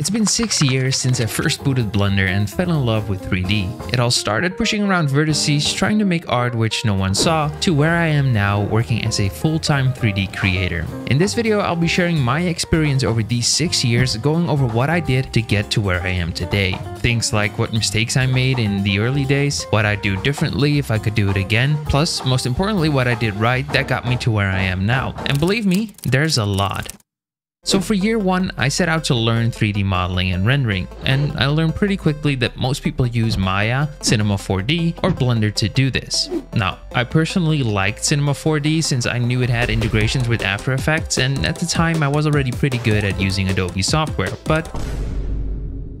It's been 6 years since I first booted Blender and fell in love with 3D. It all started pushing around vertices trying to make art which no one saw, to where I am now working as a full-time 3D creator. In this video I'll be sharing my experience over these 6 years going over what I did to get to where I am today. Things like what mistakes I made in the early days, what I'd do differently if I could do it again, plus most importantly what I did right that got me to where I am now. And believe me, there's a lot. So for year one, I set out to learn 3D modeling and rendering, and I learned pretty quickly that most people use Maya, Cinema 4D, or Blender to do this. Now, I personally liked Cinema 4D since I knew it had integrations with After Effects, and at the time I was already pretty good at using Adobe software, but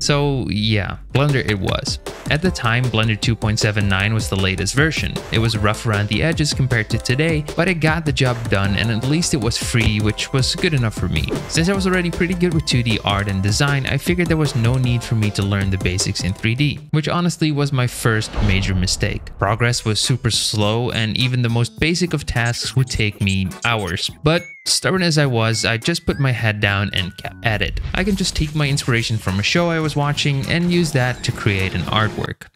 so yeah, Blender it was. At the time, Blender 2.79 was the latest version. It was rough around the edges compared to today, but it got the job done and at least it was free, which was good enough for me. Since I was already pretty good with 2D art and design, I figured there was no need for me to learn the basics in 3D, which honestly was my first major mistake. Progress was super slow and even the most basic of tasks would take me hours. But Stubborn as I was, I just put my head down and kept at it. I can just take my inspiration from a show I was watching and use that to create an artwork.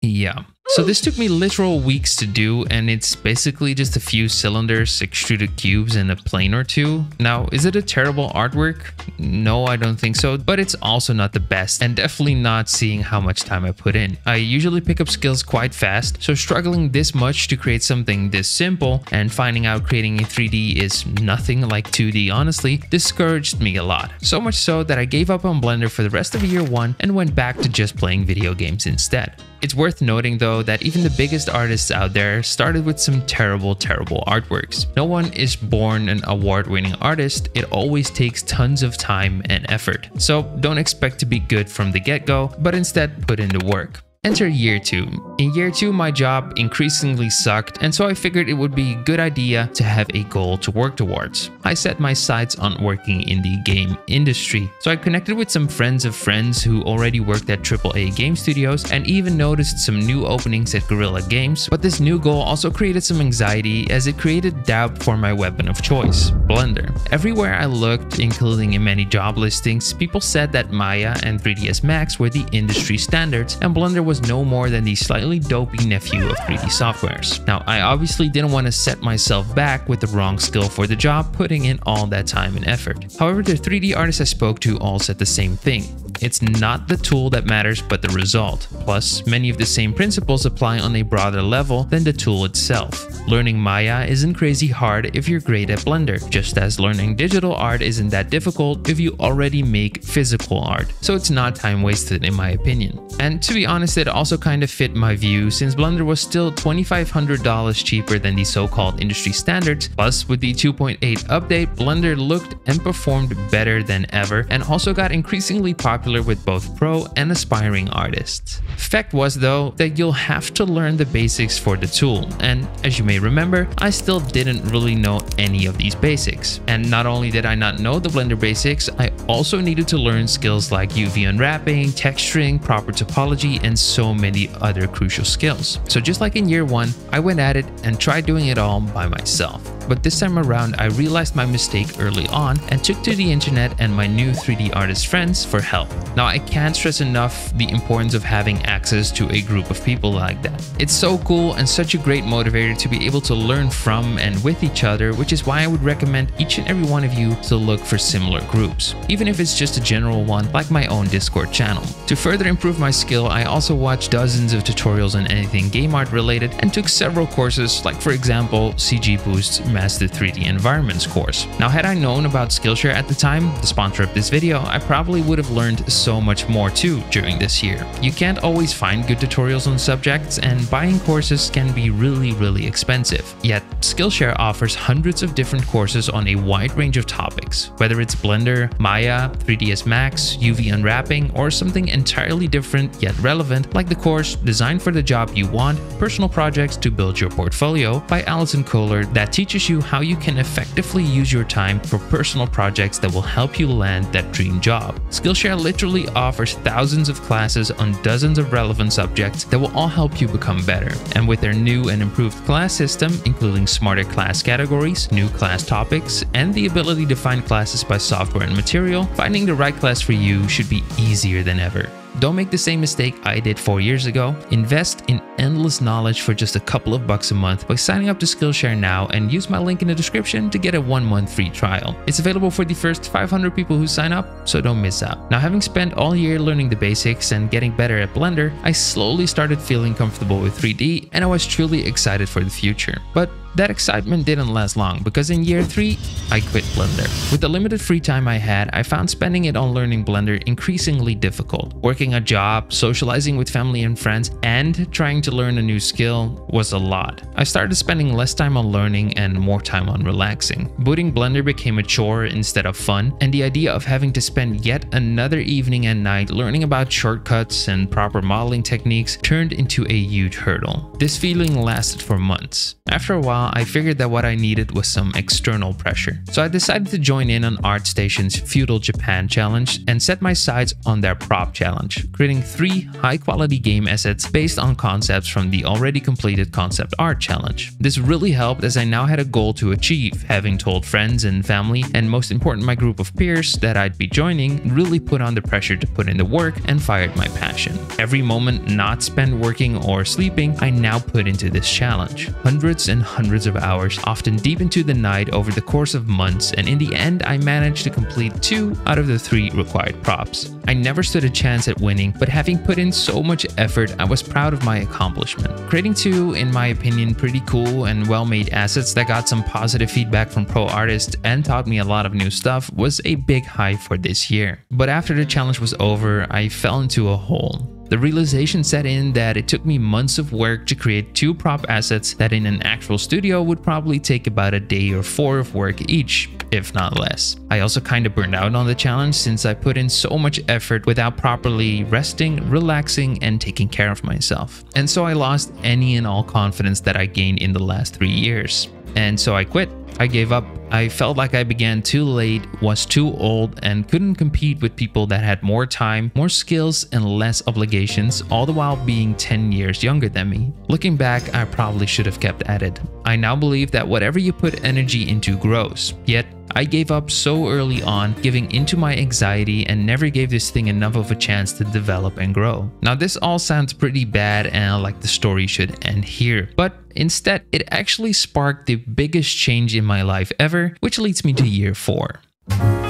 Yeah, so this took me literal weeks to do and it's basically just a few cylinders, extruded cubes and a plane or two. Now, is it a terrible artwork? No, I don't think so, but it's also not the best and definitely not seeing how much time I put in. I usually pick up skills quite fast, so struggling this much to create something this simple and finding out creating in 3D is nothing like 2D honestly discouraged me a lot. So much so that I gave up on Blender for the rest of year 1 and went back to just playing video games instead. It's worth noting though that even the biggest artists out there started with some terrible, terrible artworks. No one is born an award-winning artist, it always takes tons of time and effort. So don't expect to be good from the get-go, but instead put in the work. Enter year 2. In year 2 my job increasingly sucked and so I figured it would be a good idea to have a goal to work towards. I set my sights on working in the game industry. So I connected with some friends of friends who already worked at AAA game studios and even noticed some new openings at Guerrilla Games. But this new goal also created some anxiety as it created doubt for my weapon of choice, Blender. Everywhere I looked, including in many job listings, people said that Maya and 3ds Max were the industry standards and Blender was no more than the slightly dopey nephew of 3D softwares. Now, I obviously didn't want to set myself back with the wrong skill for the job, putting in all that time and effort. However, the 3D artists I spoke to all said the same thing. It's not the tool that matters, but the result. Plus, many of the same principles apply on a broader level than the tool itself. Learning Maya isn't crazy hard if you're great at Blender, just as learning digital art isn't that difficult if you already make physical art. So it's not time wasted in my opinion. And to be honest, it also kind of fit my view since Blender was still $2,500 cheaper than the so-called industry standards. Plus, with the 2.8 update, Blender looked and performed better than ever and also got increasingly popular popular with both pro and aspiring artists. Fact was though that you'll have to learn the basics for the tool and as you may remember I still didn't really know any of these basics. And not only did I not know the Blender basics, I also needed to learn skills like UV unwrapping, texturing, proper topology and so many other crucial skills. So just like in year one, I went at it and tried doing it all by myself but this time around I realized my mistake early on and took to the internet and my new 3D artist friends for help. Now I can't stress enough the importance of having access to a group of people like that. It's so cool and such a great motivator to be able to learn from and with each other, which is why I would recommend each and every one of you to look for similar groups, even if it's just a general one like my own Discord channel. To further improve my skill, I also watched dozens of tutorials on anything game art related and took several courses like for example CG Boost Master 3D Environments course. Now had I known about Skillshare at the time, the sponsor of this video, I probably would have learned so much more too during this year. You can't always find good tutorials on subjects and buying courses can be really really expensive. Yet Skillshare offers hundreds of different courses on a wide range of topics, whether it's Blender, Maya, 3ds Max, UV unwrapping, or something entirely different yet relevant like the course Design for the Job You Want, Personal Projects to Build Your Portfolio by Alison Kohler that teaches you how you can effectively use your time for personal projects that will help you land that dream job. Skillshare literally offers thousands of classes on dozens of relevant subjects that will all help you become better. And with their new and improved class system, including smarter class categories, new class topics, and the ability to find classes by software and material, finding the right class for you should be easier than ever. Don't make the same mistake I did four years ago. Invest in endless knowledge for just a couple of bucks a month by signing up to Skillshare now and use my link in the description to get a one month free trial. It's available for the first 500 people who sign up, so don't miss out. Now, having spent all year learning the basics and getting better at Blender, I slowly started feeling comfortable with 3D and I was truly excited for the future. But that excitement didn't last long because in year 3, I quit Blender. With the limited free time I had, I found spending it on learning Blender increasingly difficult. Working a job, socializing with family and friends, and trying to learn a new skill was a lot. I started spending less time on learning and more time on relaxing. Booting Blender became a chore instead of fun, and the idea of having to spend yet another evening and night learning about shortcuts and proper modeling techniques turned into a huge hurdle. This feeling lasted for months. After a while, I figured that what I needed was some external pressure. So I decided to join in on ArtStation's Feudal Japan challenge and set my sights on their prop challenge, creating three high-quality game assets based on concepts from the already completed concept art challenge. This really helped as I now had a goal to achieve, having told friends and family, and most important my group of peers that I'd be joining really put on the pressure to put in the work and fired my passion. Every moment not spent working or sleeping, I now put into this challenge. Hundreds and hundreds of hours, often deep into the night over the course of months, and in the end, I managed to complete two out of the three required props. I never stood a chance at winning, but having put in so much effort, I was proud of my accomplishment. Creating two, in my opinion, pretty cool and well made assets that got some positive feedback from pro artists and taught me a lot of new stuff was a big high for this year. But after the challenge was over, I fell into a hole. The realization set in that it took me months of work to create two prop assets that in an actual studio would probably take about a day or four of work each, if not less. I also kinda burned out on the challenge since I put in so much effort without properly resting, relaxing, and taking care of myself. And so I lost any and all confidence that I gained in the last three years. And so I quit. I gave up. I felt like I began too late, was too old, and couldn't compete with people that had more time, more skills, and less obligations, all the while being 10 years younger than me. Looking back, I probably should have kept at it. I now believe that whatever you put energy into grows. Yet, I gave up so early on, giving into my anxiety and never gave this thing enough of a chance to develop and grow. Now this all sounds pretty bad and like the story should end here, but instead it actually sparked the biggest change in my life ever, which leads me to year 4.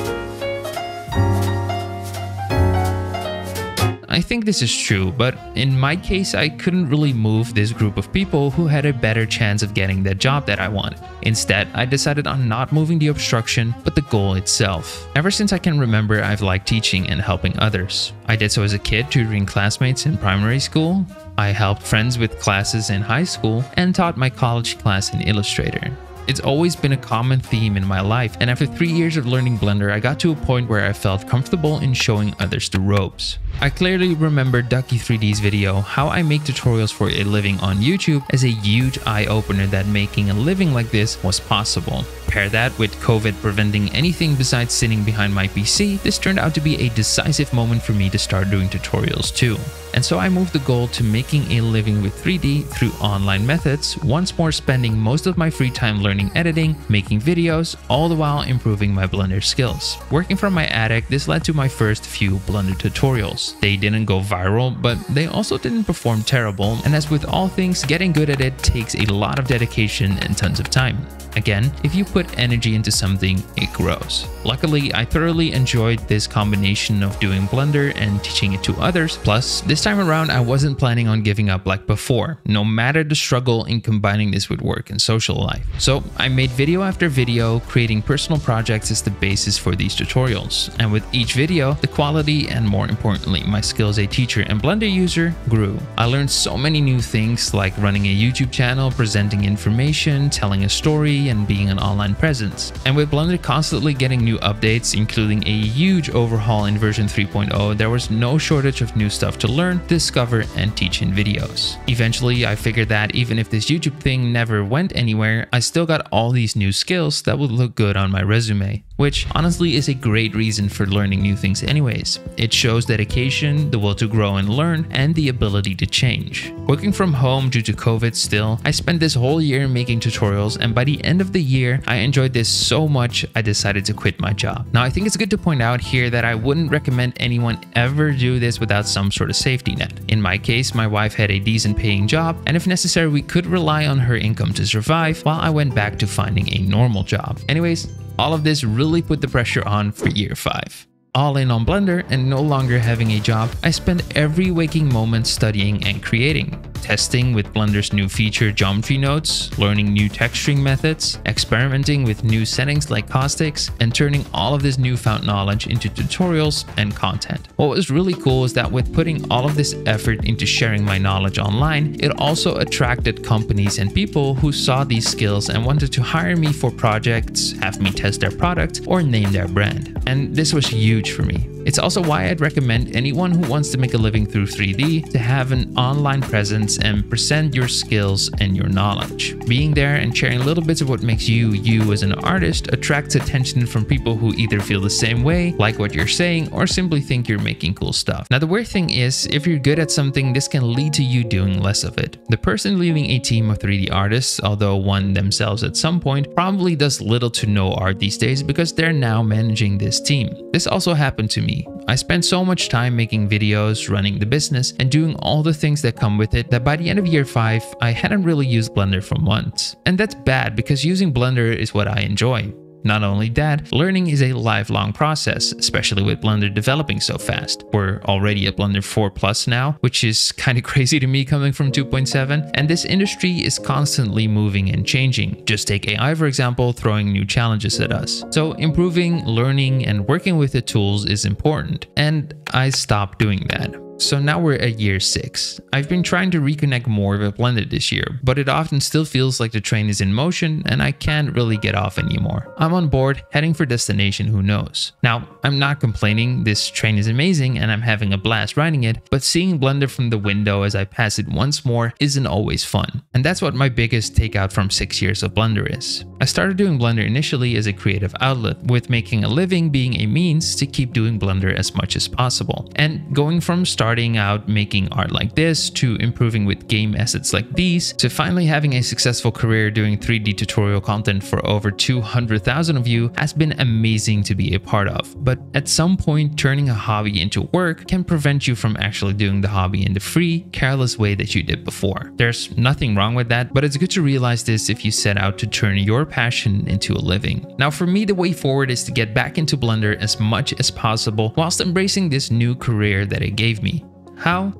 I think this is true, but in my case, I couldn't really move this group of people who had a better chance of getting the job that I wanted. Instead, I decided on not moving the obstruction, but the goal itself. Ever since I can remember, I've liked teaching and helping others. I did so as a kid, tutoring classmates in primary school. I helped friends with classes in high school and taught my college class in Illustrator. It's always been a common theme in my life, and after three years of learning Blender, I got to a point where I felt comfortable in showing others the ropes. I clearly remember Ducky3D's video, How I Make Tutorials for a Living on YouTube, as a huge eye-opener that making a living like this was possible. Pair that with COVID preventing anything besides sitting behind my PC, this turned out to be a decisive moment for me to start doing tutorials too. And so I moved the goal to making a living with 3D through online methods, once more spending most of my free time learning editing, making videos, all the while improving my Blender skills. Working from my attic, this led to my first few Blender tutorials. They didn't go viral, but they also didn't perform terrible, and as with all things, getting good at it takes a lot of dedication and tons of time. Again, if you put energy into something, it grows. Luckily, I thoroughly enjoyed this combination of doing Blender and teaching it to others. Plus, this time around, I wasn't planning on giving up like before, no matter the struggle in combining this with work and social life. So I made video after video, creating personal projects as the basis for these tutorials. And with each video, the quality and more importantly, importantly, my skill as a teacher and Blender user grew. I learned so many new things like running a YouTube channel, presenting information, telling a story, and being an online presence. And with Blender constantly getting new updates, including a huge overhaul in version 3.0, there was no shortage of new stuff to learn, discover, and teach in videos. Eventually, I figured that even if this YouTube thing never went anywhere, I still got all these new skills that would look good on my resume which honestly is a great reason for learning new things anyways. It shows dedication, the will to grow and learn, and the ability to change. Working from home due to COVID still, I spent this whole year making tutorials and by the end of the year, I enjoyed this so much I decided to quit my job. Now I think it's good to point out here that I wouldn't recommend anyone ever do this without some sort of safety net. In my case, my wife had a decent paying job and if necessary we could rely on her income to survive while I went back to finding a normal job. Anyways, all of this really put the pressure on for year 5 all in on Blender and no longer having a job, I spend every waking moment studying and creating testing with Blender's new feature geometry nodes, learning new texturing methods, experimenting with new settings like caustics, and turning all of this newfound knowledge into tutorials and content. What was really cool is that with putting all of this effort into sharing my knowledge online, it also attracted companies and people who saw these skills and wanted to hire me for projects, have me test their product, or name their brand. And this was huge for me. It's also why I'd recommend anyone who wants to make a living through 3D to have an online presence and present your skills and your knowledge. Being there and sharing little bits of what makes you you as an artist attracts attention from people who either feel the same way, like what you're saying, or simply think you're making cool stuff. Now the weird thing is, if you're good at something, this can lead to you doing less of it. The person leading a team of 3D artists, although one themselves at some point, probably does little to no art these days because they're now managing this team. This also happened to I spent so much time making videos, running the business, and doing all the things that come with it that by the end of year 5, I hadn't really used Blender for months. And that's bad because using Blender is what I enjoy. Not only that, learning is a lifelong process, especially with Blender developing so fast. We're already at Blender 4 Plus now, which is kind of crazy to me coming from 2.7, and this industry is constantly moving and changing. Just take AI for example, throwing new challenges at us. So improving, learning, and working with the tools is important, and I stopped doing that. So now we're at year 6. I've been trying to reconnect more with Blender this year, but it often still feels like the train is in motion and I can't really get off anymore. I'm on board, heading for destination who knows. Now, I'm not complaining, this train is amazing and I'm having a blast riding it, but seeing Blender from the window as I pass it once more isn't always fun. And that's what my biggest takeout from 6 years of Blender is. I started doing Blender initially as a creative outlet, with making a living being a means to keep doing Blender as much as possible. And going from start starting out making art like this, to improving with game assets like these, to finally having a successful career doing 3D tutorial content for over 200,000 of you has been amazing to be a part of. But at some point, turning a hobby into work can prevent you from actually doing the hobby in the free, careless way that you did before. There's nothing wrong with that, but it's good to realize this if you set out to turn your passion into a living. Now for me, the way forward is to get back into Blender as much as possible whilst embracing this new career that it gave me. How?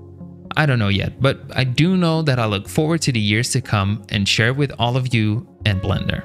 I don't know yet, but I do know that I look forward to the years to come and share with all of you and Blender.